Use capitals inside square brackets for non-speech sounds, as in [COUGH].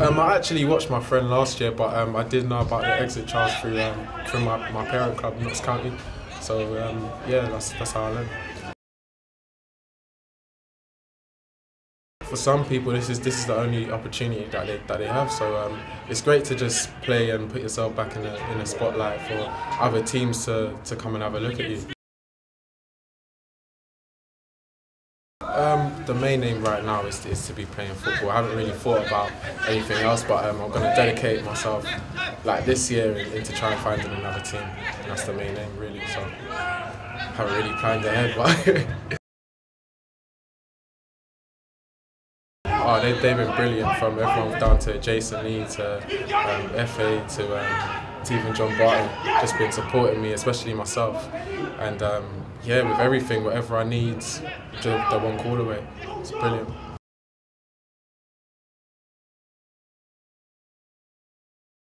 Um, I actually watched my friend last year, but um, I did know about the exit charge through um, through my, my parent club, Notts County. So um, yeah, that's that's how I learned. For some people, this is this is the only opportunity that they that they have. So um, it's great to just play and put yourself back in a in a spotlight for other teams to, to come and have a look at you. Um, the main aim right now is, is to be playing football. I haven't really thought about anything else, but um, I'm going to dedicate myself like this year into trying to find another team. And that's the main aim, really. So I haven't really planned ahead, but. [LAUGHS] oh, they, they've been brilliant from everyone down to Jason Lee to um, FA to, um, to even John Barton, just been supporting me, especially myself. And um, yeah, with everything, whatever I need, the, the one call away. It's brilliant.